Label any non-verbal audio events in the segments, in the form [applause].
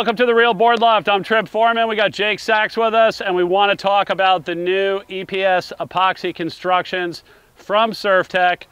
Welcome to the Real Board Loft. I'm Trip Forman. We got Jake Sacks with us, and we want to talk about the new EPS epoxy constructions from SurfTech.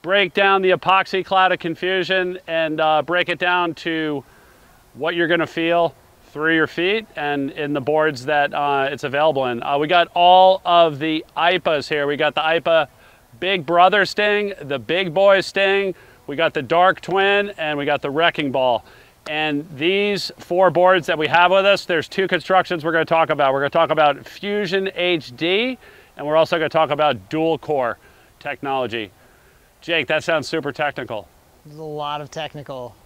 Break down the epoxy cloud of confusion and uh, break it down to what you're going to feel through your feet and in the boards that uh, it's available in. Uh, we got all of the AIPAs here. We got the AIPA Big Brother Sting, the Big Boy Sting, we got the Dark Twin, and we got the Wrecking Ball. And these four boards that we have with us, there's two constructions we're going to talk about. We're going to talk about Fusion HD, and we're also going to talk about dual core technology. Jake, that sounds super technical. There's a lot of technical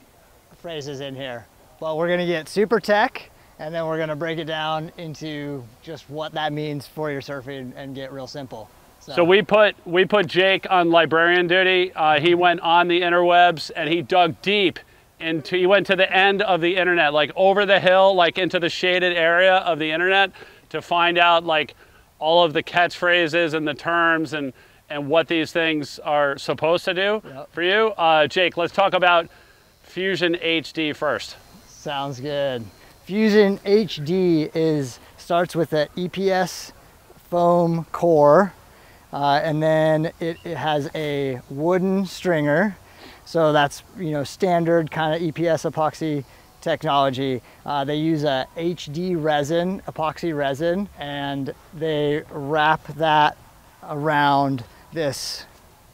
phrases in here. But we're going to get super tech, and then we're going to break it down into just what that means for your surfing and get real simple. So, so we put we put Jake on librarian duty. Uh, he went on the interwebs and he dug deep into he went to the end of the internet, like over the hill, like into the shaded area of the internet to find out like all of the catchphrases and the terms and and what these things are supposed to do yep. for you. Uh, Jake, let's talk about Fusion HD first. Sounds good. Fusion HD is starts with an EPS foam core, uh, and then it, it has a wooden stringer so that's, you know, standard kind of EPS epoxy technology. Uh, they use a HD resin, epoxy resin, and they wrap that around this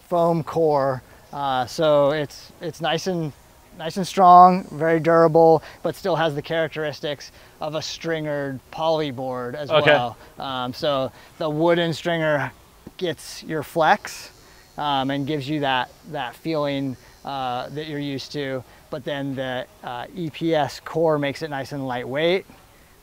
foam core. Uh, so it's, it's nice and nice and strong, very durable, but still has the characteristics of a stringered poly board as okay. well. Um, so the wooden stringer gets your flex um, and gives you that, that feeling uh, that you're used to, but then the uh, EPS core makes it nice and lightweight.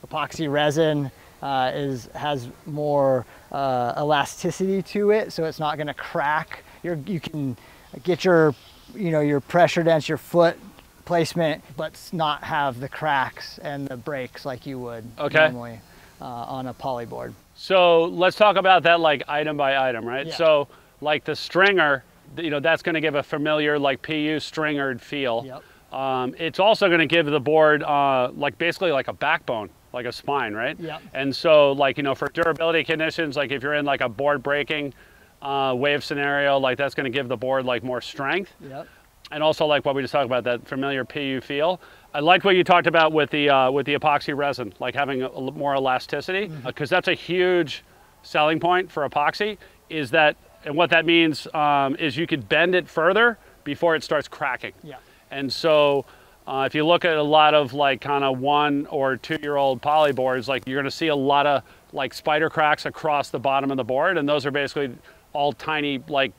Epoxy resin uh, is has more uh, elasticity to it, so it's not going to crack. You're, you can get your, you know, your pressure dense, your foot placement, but not have the cracks and the breaks like you would okay. normally uh, on a poly board. So let's talk about that like item by item, right? Yeah. So like the stringer, you know, that's going to give a familiar like PU stringered feel. Yep. Um, it's also going to give the board uh, like basically like a backbone, like a spine, right? Yep. And so like, you know, for durability conditions, like if you're in like a board breaking uh, wave scenario, like that's going to give the board like more strength. Yep. And also like what we just talked about, that familiar PU feel. I like what you talked about with the uh, with the epoxy resin, like having a, a more elasticity, because mm-hmm. mm -hmm. that's a huge selling point for epoxy. Is that and what that means um, is you could bend it further before it starts cracking. Yeah. And so uh, if you look at a lot of like kind of one or two year old poly boards, like you're gonna see a lot of like spider cracks across the bottom of the board. And those are basically all tiny like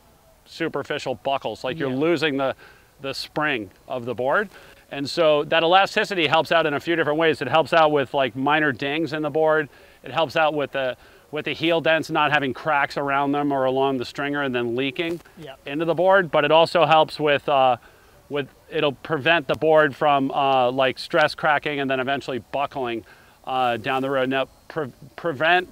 superficial buckles. Like you're yeah. losing the, the spring of the board. And so that elasticity helps out in a few different ways. It helps out with like minor dings in the board. It helps out with the, with the heel dents not having cracks around them or along the stringer and then leaking yep. into the board. But it also helps with, uh, with it'll prevent the board from uh, like stress cracking and then eventually buckling uh, down the road. Now, pre prevent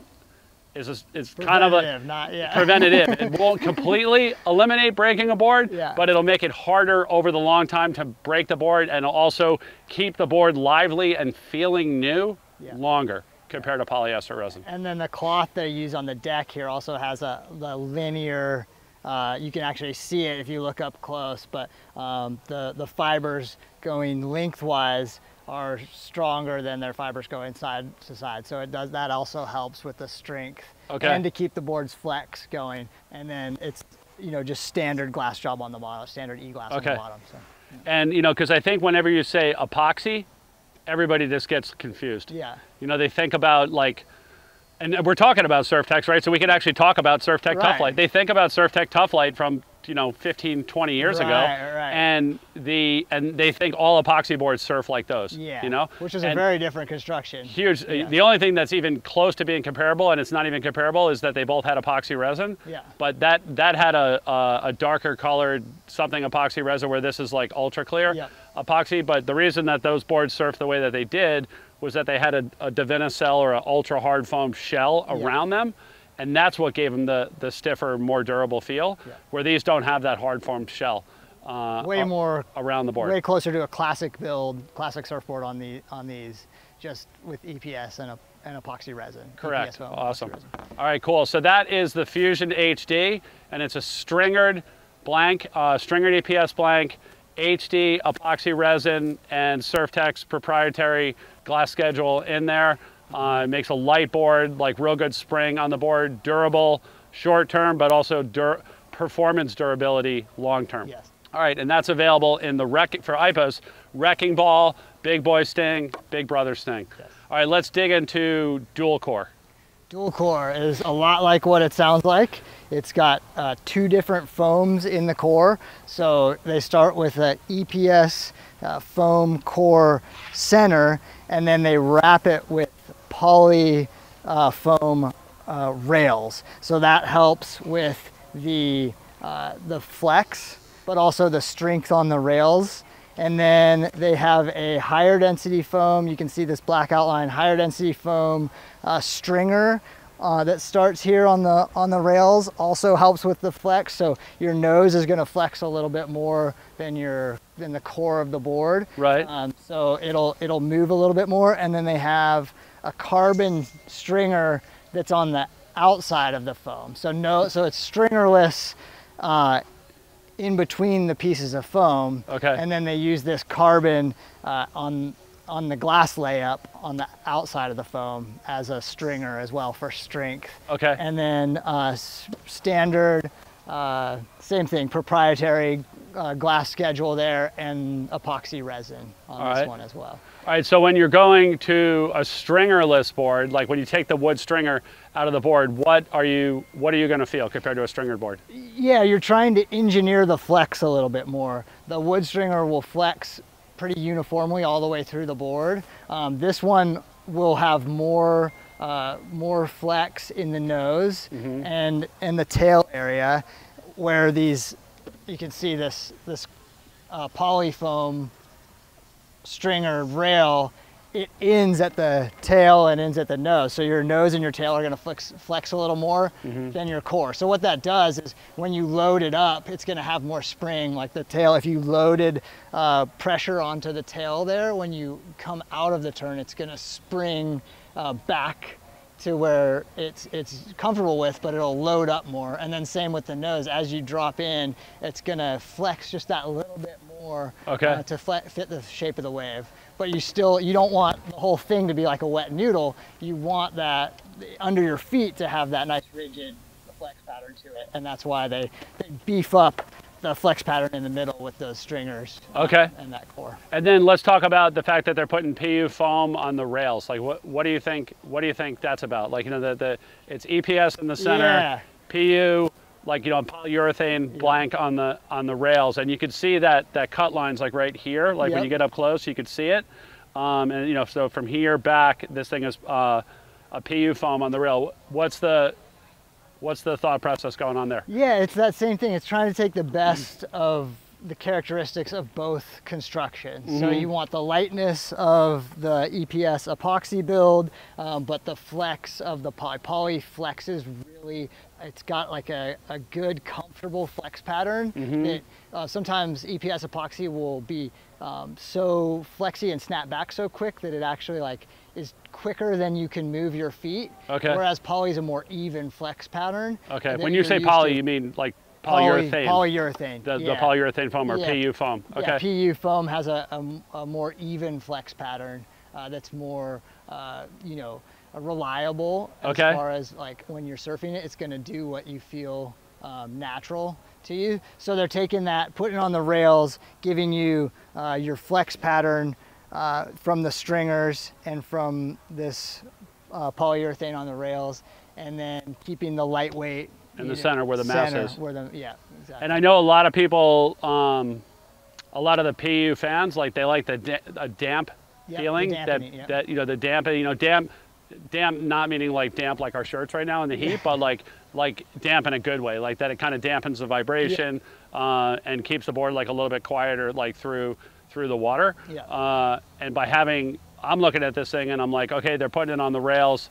is, a, is kind of a not, yeah. preventative. [laughs] it won't completely eliminate breaking a board, yeah. but it'll make it harder over the long time to break the board and also keep the board lively and feeling new yeah. longer compared to polyester resin. And then the cloth they use on the deck here also has a the linear, uh, you can actually see it if you look up close, but um, the, the fibers going lengthwise are stronger than their fibers going side to side. So it does that also helps with the strength okay. and to keep the board's flex going. And then it's you know just standard glass job on the bottom, standard e-glass okay. on the bottom. So. And you know because I think whenever you say epoxy, everybody just gets confused. Yeah. You know, they think about like, and we're talking about SurfTech, right? So we can actually talk about SurfTech right. Tuf-Lite. They think about SurfTech Tuf-Lite from you know 15 20 years right, ago right. and the and they think all epoxy boards surf like those yeah you know which is and a very different construction huge yes. the only thing that's even close to being comparable and it's not even comparable is that they both had epoxy resin yeah but that that had a a, a darker colored something epoxy resin where this is like ultra clear yeah. epoxy but the reason that those boards surf the way that they did was that they had a, a or an ultra hard foam shell around them and that's what gave them the, the stiffer, more durable feel, yeah. where these don't have that hard formed shell. uh, way more, around the board. way closer to a classic build, classic surfboard on the on these, just with EPS and a and epoxy resin. Correct. foam, Awesome. resin. All right, cool. So that is the Fusion HD, and it's a stringered blank, uh, stringered EPS blank, HD epoxy resin, and Surftech's proprietary glass schedule in there. Uh, it makes a light board, like real good spring on the board, durable, short term, but also dur- performance durability long term. Yes. All right, and that's available in the wreck for AIPAs, Wrecking Ball, Big Boy Sting, Big Brother Sting. Yes. All right, let's dig into dual core. Dual core is a lot like what it sounds like. It's got uh, two different foams in the core. So they start with an EPS uh, foam core center, and then they wrap it with poly uh, foam uh, rails. So that helps with the uh, the flex, but also the strength on the rails. And then they have a higher density foam. You can see this black outline, higher density foam uh, stringer uh, that starts here on the on the rails. Also helps with the flex. So your nose is going to flex a little bit more than your than the core of the board. Right. Um, so it'll it'll move a little bit more. And then they have a carbon stringer that's on the outside of the foam. So no, so it's stringerless. Uh, in between the pieces of foam. Okay. And then they use this carbon uh, on on the glass layup on the outside of the foam as a stringer as well for strength. Okay. And then uh, standard, uh, same thing, proprietary uh, glass schedule there and epoxy resin on All this right. one as well. All right, so when you're going to a stringerless board, like when you take the wood stringer out of the board, what are you what are you going to feel compared to a stringer board? Yeah, you're trying to engineer the flex a little bit more. The wood stringer will flex pretty uniformly all the way through the board. Um, this one will have more uh, more flex in the nose and and the tail area, where these you can see this this uh, polyfoam stringer rail it ends at the tail and ends at the nose. So your nose and your tail are going to flex, flex a little more than your core. So what that does is when you load it up, it's going to have more spring. Like the tail, if you loaded uh, pressure onto the tail there, when you come out of the turn, it's going to spring uh, back to where it's it's comfortable with, but it'll load up more. And then same with the nose. As you drop in, it's gonna flex just that little bit more Okay. uh, to fit the shape of the wave. But you still you don't want the whole thing to be like a wet noodle. You want that under your feet to have that nice rigid flex pattern to it, and that's why they, they beef up the flex pattern in the middle with those stringers. uh, Okay. and that core. And then let's talk about the fact that they're putting PU foam on the rails. Like what what do you think what do you think that's about? Like you know the, the it's EPS in the center, Yeah. PU like you know polyurethane blank on the on the rails and you could see that that cut lines like right here like when you get up close you could see it um, and you know so from here back this thing is uh, a PU foam on the rail what's the what's the thought process going on there Yeah, it's that same thing. It's trying to take the best of the characteristics of both constructions. So you want the lightness of the EPS epoxy build, um, but the flex of the poly. Poly flexes really, it's got like a, a good, comfortable flex pattern. That, uh, sometimes EPS epoxy will be um, so flexy and snap back so quick that it actually like is quicker than you can move your feet. Okay. Whereas poly is a more even flex pattern. okay when you say poly to. you mean like polyurethane Polyurethane. the, the polyurethane foam or Yeah. PU foam okay Yeah, PU foam has a, a, a more even flex pattern uh, that's more, uh, you know, reliable as Okay. far as like when you're surfing it, it's going to do what you feel um, natural to you. So they're taking that, putting it on the rails, giving you uh, your flex pattern uh, from the stringers and from this uh, polyurethane on the rails, and then keeping the lightweight In the know, center where the mass center is. Where the yeah, exactly. And I know a lot of people, um, a lot of the PU fans, like they like the da- a damp Yep, feeling that yep. that you know the damp, you know damp, damp not meaning like damp like our shirts right now in the heat, but like like damp in a good way, like that it kind of dampens the vibration uh, and keeps the board like a little bit quieter, like through through the water. Yeah. Uh, and by having, I'm looking at this thing and I'm like, okay, they're putting it on the rails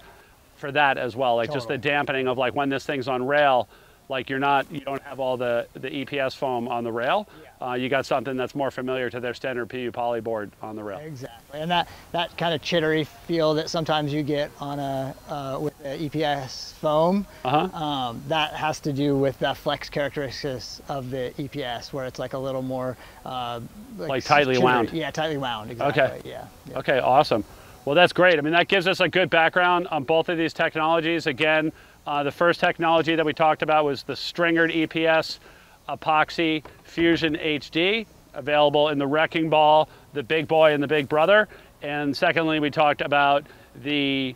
for that as well, like just the Totally. dampening of like when this thing's on rail, like you're not, you don't have all the the EPS foam on the rail. uh, you got something that's more familiar to their standard PU poly board on the rail. Exactly, and that, that kind of chittery feel that sometimes you get on a uh, with the EPS foam, Uh-huh. um, that has to do with the flex characteristics of the EPS, where it's like a little more uh, Like tightly chittery. wound. Yeah, tightly wound. Exactly. Okay. Yeah. yeah. Okay, awesome. Well, that's great. I mean, that gives us a good background on both of these technologies. Again, uh, the first technology that we talked about was the stringered EPS epoxy Fusion HD, available in the Wrecking Ball, the Big Boy, and the Big Brother. And secondly, we talked about the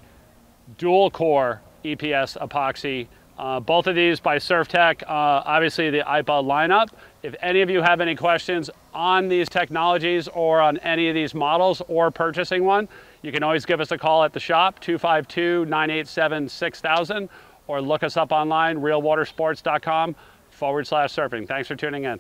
dual core EPS epoxy. Uh, both of these by SurfTech, uh, obviously the AIPA lineup. If any of you have any questions on these technologies or on any of these models or purchasing one, you can always give us a call at the shop, 252-987-6000, or look us up online, realwatersports.com forward slash surfing. Thanks for tuning in.